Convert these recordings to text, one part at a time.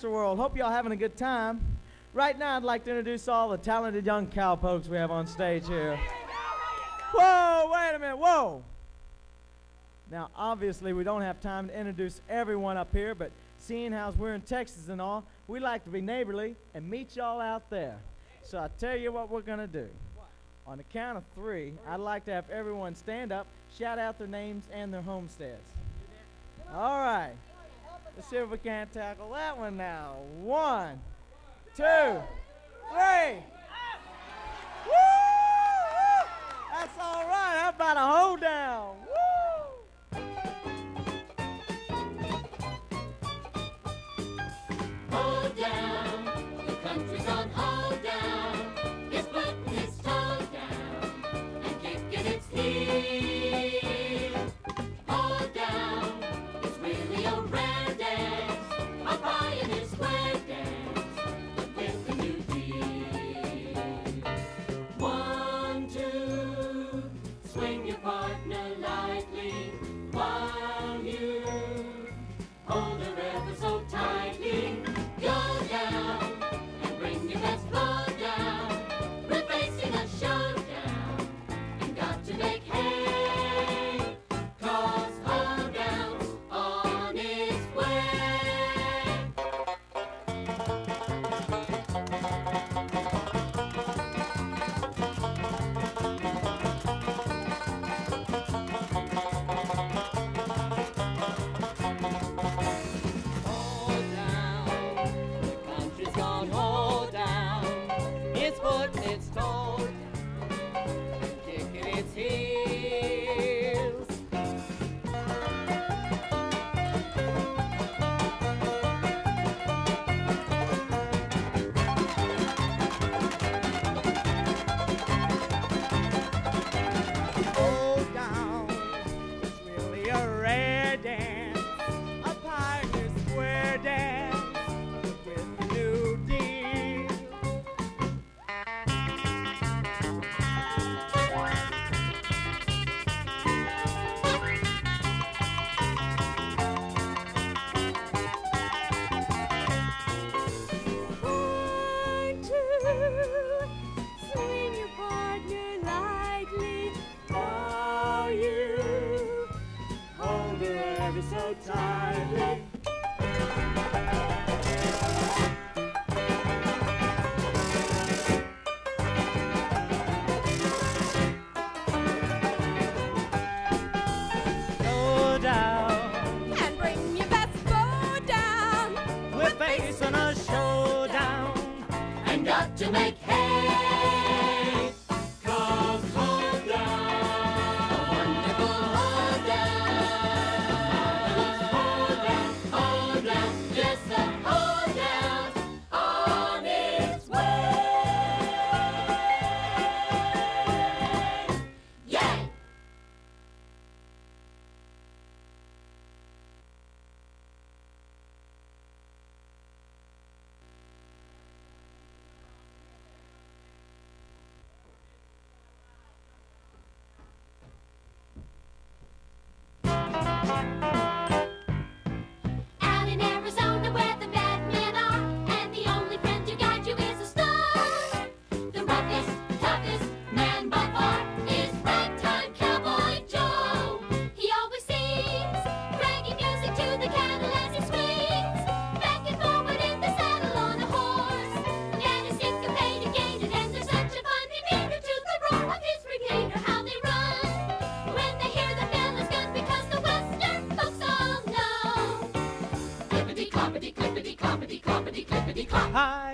To Astroworld. Hope y'all having a good time. Right now, I'd like to introduce all the talented young cowpokes we have on stage here. Whoa, wait a minute, whoa. Now, obviously, we don't have time to introduce everyone up here, but seeing how we're in Texas and all, we like to be neighborly and meet y'all out there. So I tell you what we're going to do. On the count of three, I'd like to have everyone stand up, shout out their names and their homesteads. All right. Let's see if we can't tackle that one now. One, two, three. Woo! That's all right. How about a hold down?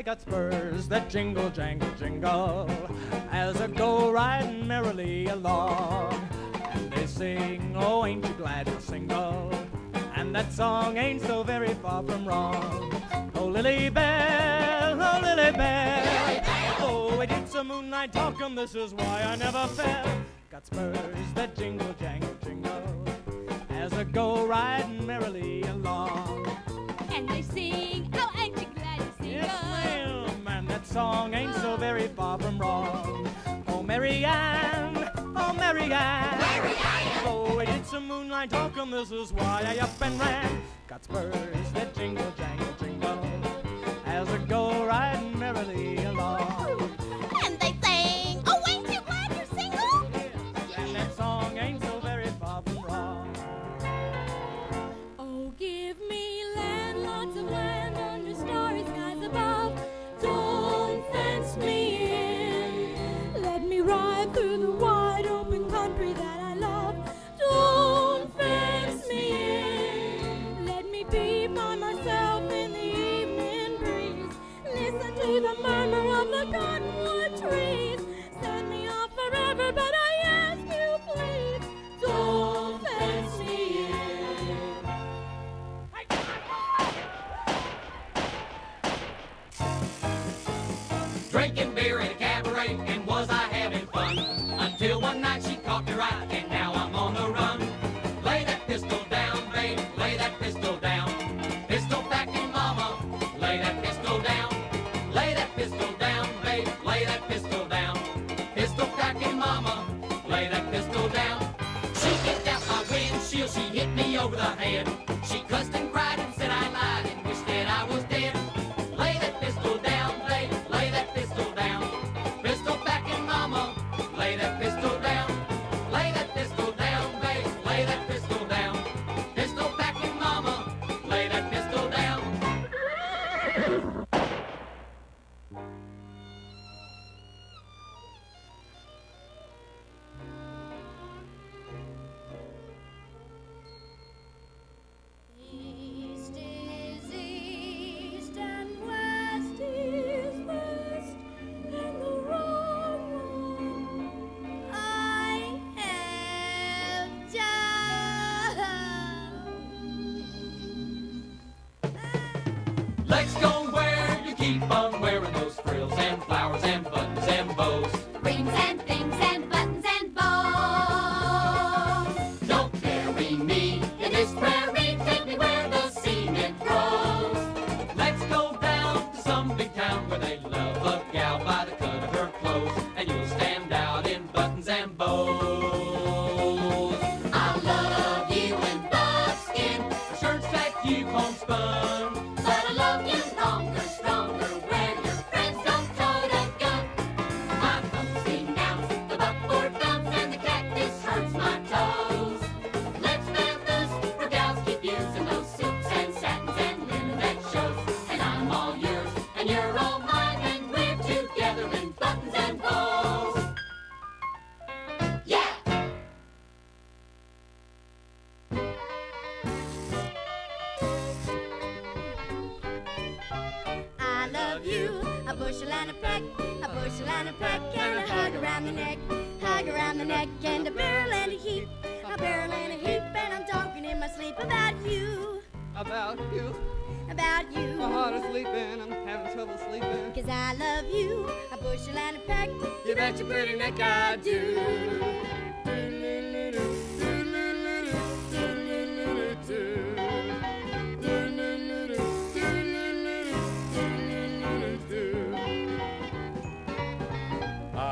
I got spurs that jingle, jangle, jingle as I go riding merrily along. And they sing, Oh, ain't you glad you're single? And that song ain't so very far from wrong. Oh, Lily Bell, oh, Lily Bell. Oh, it's a moonlight talk, and this is why I never fell. Got spurs that jingle, jangle, jingle as I go riding merrily along. And they sing, oh, song ain't so very far from wrong. Oh, Mary Ann, oh, Mary Ann. Mary Ann. Oh, it's a moonlight talk, and this is why I up and ran. Got spurs that jingle jangle jingle.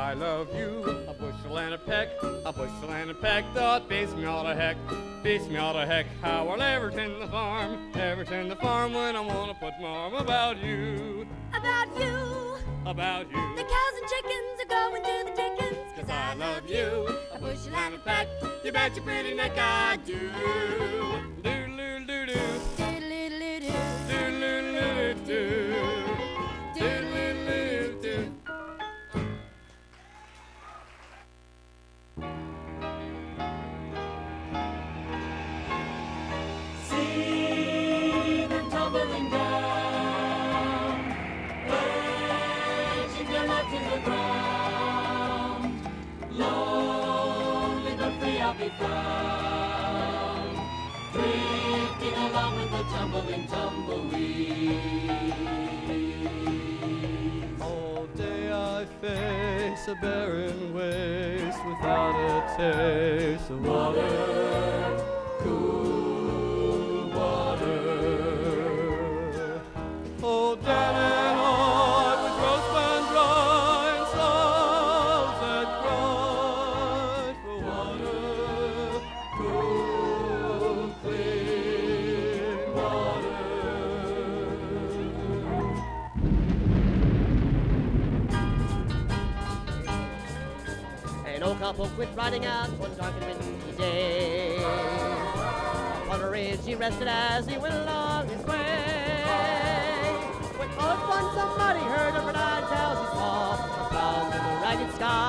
I love you. A bushel and a peck, a bushel and a peck, that beats me all to heck. Beats me all to heck how I'll ever tend the farm, ever tend the farm when I wanna put my about you. About you. About you. The cows and chickens going to the Dickens, cause I love you. A bushel and a peck, you bet your pretty neck I do. do. tumbling tumbleweeds. All day I face a barren waste without a taste of water. water. Quit riding out one dark and windy day. Upon a ridge he rested as he went along his way. When all at once somebody heard of nine tales he saw, in the ragged skies,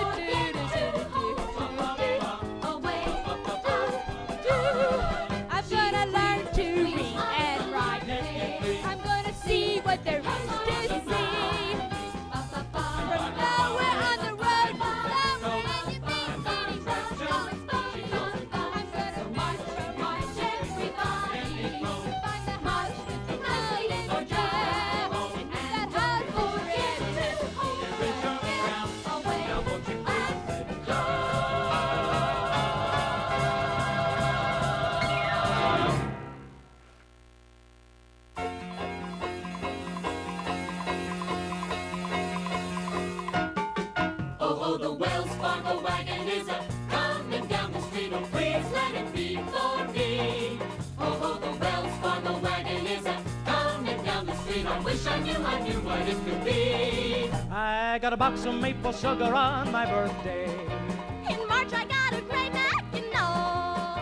Got a box of maple sugar on my birthday. In March I got a gray mackinaw. And all.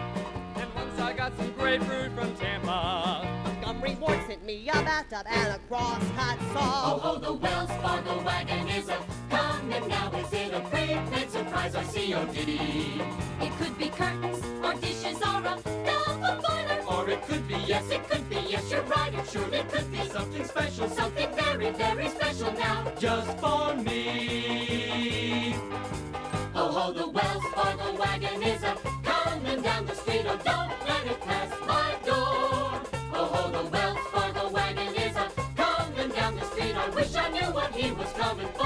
And once I got some grapefruit from Tampa. Montgomery Ward sent me a bathtub and a crosscut Oh, saw. ho, the Wells Fargo wagon is a coming now. Is it a prepaid surprise or COD? It could be curtains or dishes or a double boiler. Or it could be, yes, it could be, yes, you're right. It surely could be something special, something very, very special now, just for me. Oh, ho, the Wells Fargo wagon is a coming down the street. Oh, don't let it pass my door. Oh, ho, the Wells Fargo wagon is a coming down the street. I wish I knew what he was coming for.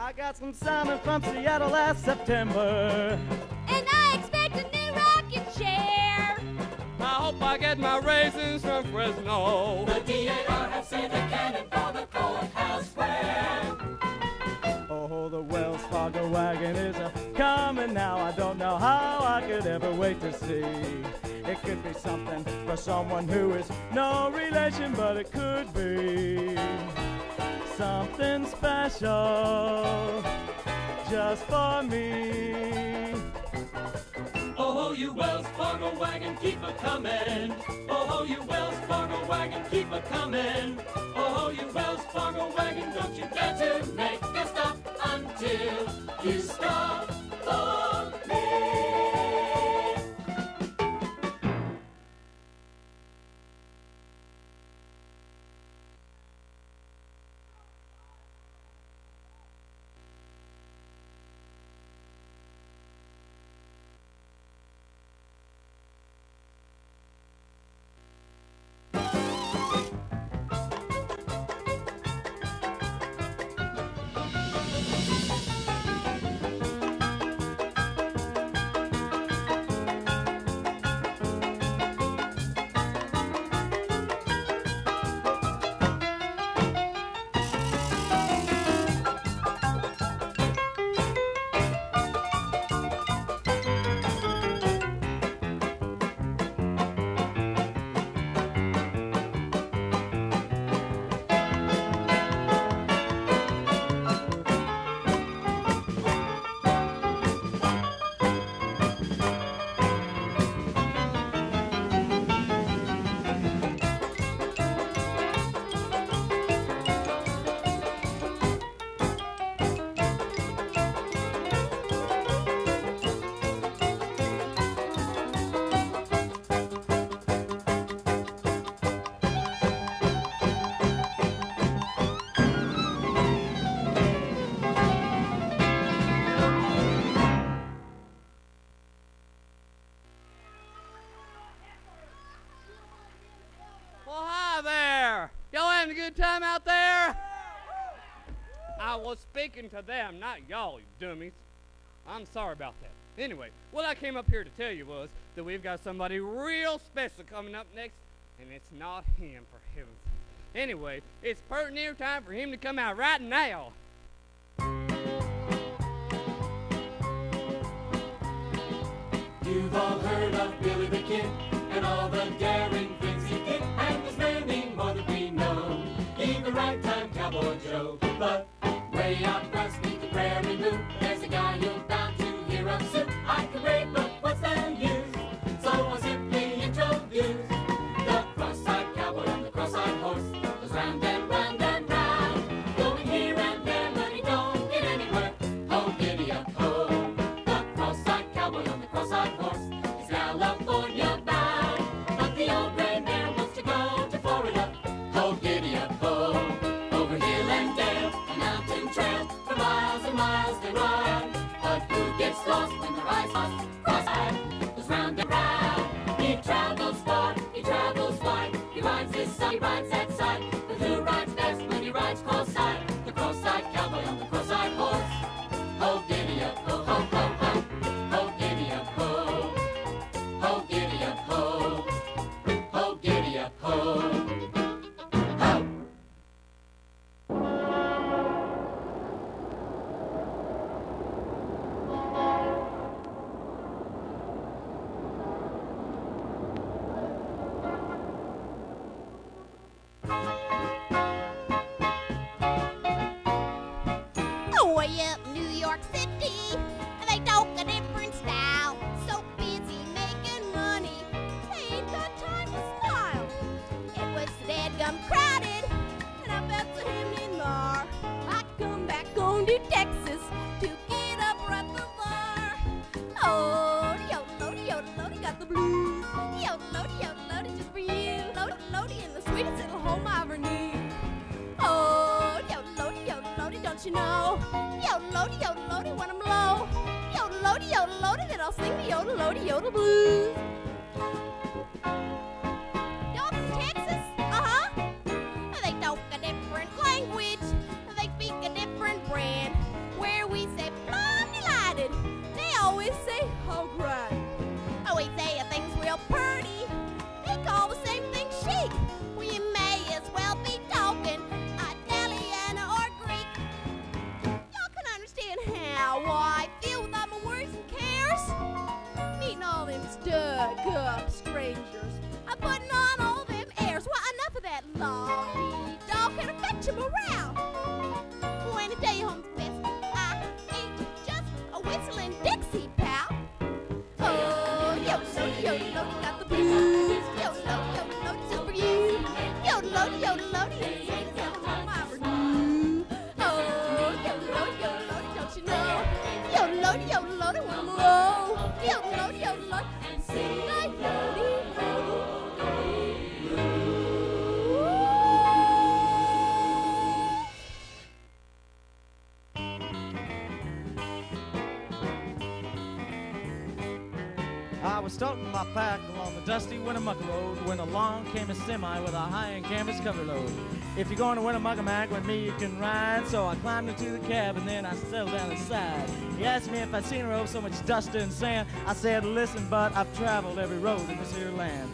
I got some salmon from Seattle last September. Hope I get my raisins from Fresno. The DAR have sent a cannon for the courthouse square. Oh, the Wells Fargo wagon is a coming now. I don't know how I could ever wait to see. It could be something for someone who is no relation, but it could be something special just for me. Oh, you Wells Fargo wagon, keep a comin'. Oh, ho, you Wells Fargo wagon, keep a comin'. Oh, ho, you Wells Fargo wagon, don't you dare to make a stop until you stop for speaking to them, not y'all, you dummies. I'm sorry about that. Anyway, what I came up here to tell you was that we've got somebody real special coming up next, and it's not him, for heaven's sake. Anyway, it's pert near time for him to come out right now. You've all heard of Billy the Kid and all the daring things he did, and there's many more that we know. Even right time Cowboy Joe, but way out west beneath the prairie blue, there's miles they ride. But who gets lost gum crowded, and I bet to him there. I come back on to Texas to get a breath of air. Oh, yodel, yodel, yodel, got the blues. Yodel, yodel, yodel, just for you. Lodi, lodi, in the sweetest little home I ever knew. Oh, yodel, lodi, yodel, lodi, don't you know? Yodel, lodi, yodel, lodi, when I'm low. Yodel, lodi, yodel, lodi, then I'll sing the yodel, lodi, yodel blues. Uh, stuck up strangers. If you're going to win a Winnemucca Mac with me, you can ride. So I climbed into the cab and then I settled down the side. He asked me if I'd seen her over so much dust and sand. I said, listen, bud, I've traveled every road in this here land.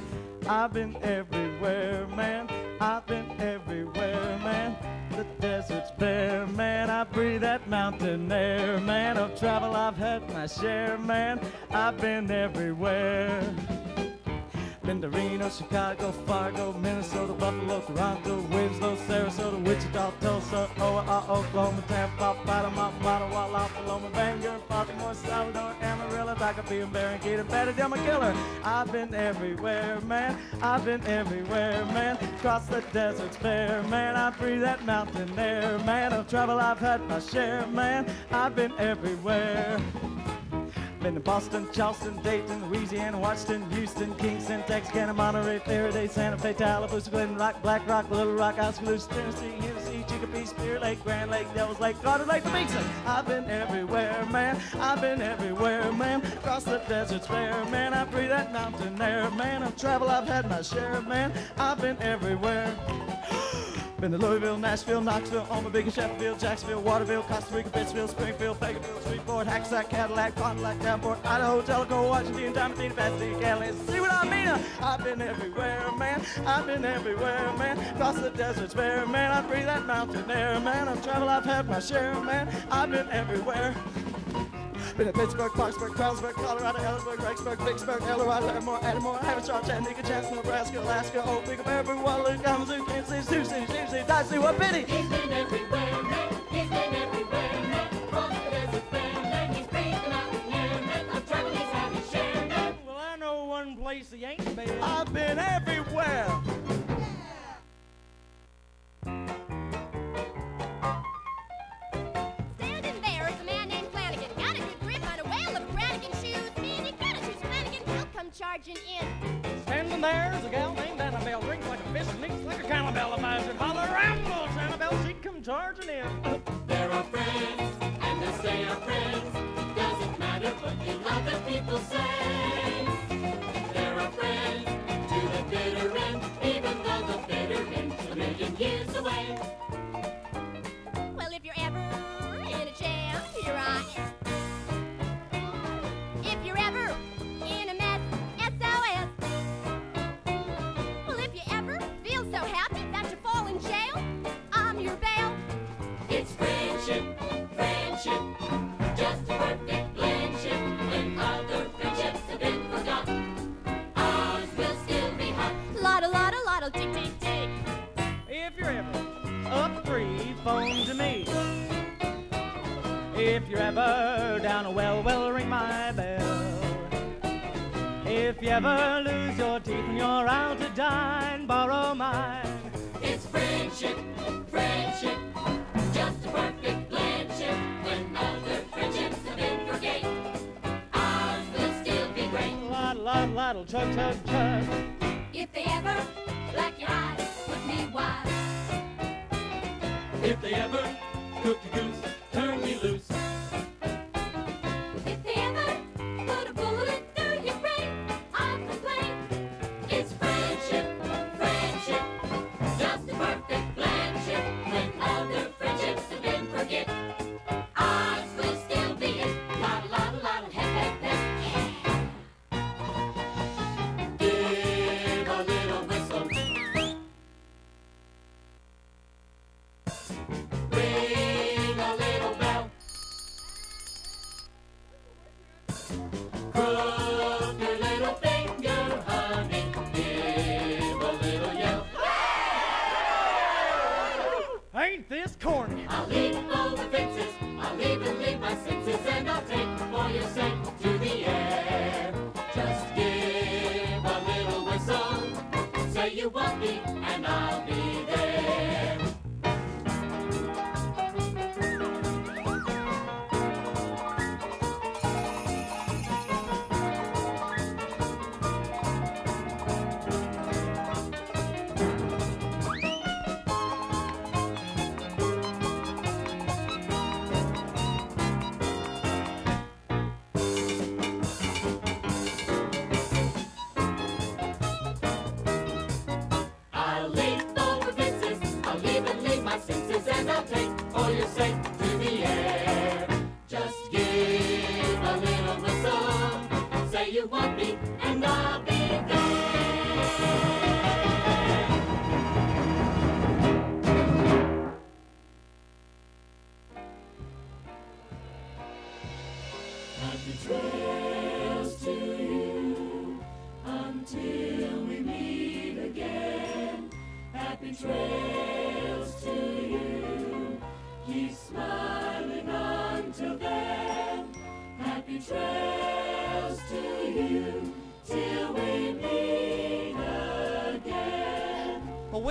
I've been everywhere, man. I've been everywhere, man. The desert's bare, man. I breathe that mountain air, man. Of travel I've had my share, man. I've been everywhere. Been to Reno, Chicago, Fargo, Minnesota, Buffalo, Toronto, Winslow, Sarasota, Wichita, Tulsa, Omaha, Oklahoma, Tampa, Panama, Ottawa, Paloma, Bangor, Baltimore, Salvador, Amarillo, Tacopee, and Barranquilla, Pasadena, Killer. I've been everywhere, man. I've been everywhere, man. Across the deserts bare, man. I breathe that mountain air, man. Of travel I've had my share, man. I've been everywhere. Been to Boston, Charleston, Dayton, Louisiana, Washington, Houston, Kingston, Texarkana, Monterey, Faraday, Santa Fe, Tallapoosa, Glen Rock, Black Rock, Little Rock, Oskaloosa, Tennessee, Hennessy, Chicopee, Spear Lake, Grand Lake, Devil's Lake, Carter Lake, the Beach. I've been everywhere, man. I've been everywhere, man. Across the deserts bare, man. I breathe that mountain air, man. I've traveled, I've had my share, man. I've been everywhere. Been to Louisville, Nashville, Knoxville, Omaha, Sheffield, Jacksonville, Waterville, Costa Rica, Pittsfield, Springfield, Bakerville, Shreveport, Hackensack, Cadillac, Pontiac, Davenport, Idaho, Jellicoe, Washington, Diamondine, Pasadena, Cali. See what I mean? I've been everywhere, man. I've been everywhere, man. Across the deserts bare, man. I breathe that mountain air, man. I've traveled, I've had my share, man. I've been everywhere. Been to Pittsburgh, Parksburg, Brownsburg, Colorado, Ellisburg, Rexburg, Vicksburg, Eldorado, Evermore, Adamore, Haverstraw, Chattanooga, Chancellor, Nebraska, Alaska, Oak, Big Bear, Waterloo, Kalamazoo, Kansas City, Sioux City, Sioux City, Dicey, what pity! He's been everywhere, man. He's been everywhere, man. From the deserts bare, man. He's breathed the mountain air, man. I've traveled, he's had his share, man. Well, I know one place he ain't been. I've been she'd If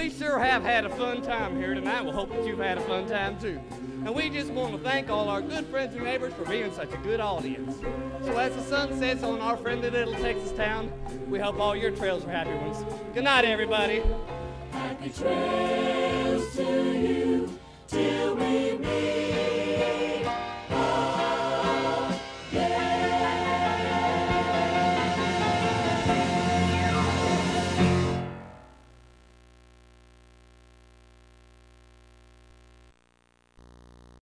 we sure have had a fun time here tonight. We hope that you've had a fun time too. And we just want to thank all our good friends and neighbors for being such a good audience. So as the sun sets on our friendly little Texas town, we hope all your trails are happy ones. Good night, everybody. Happy trails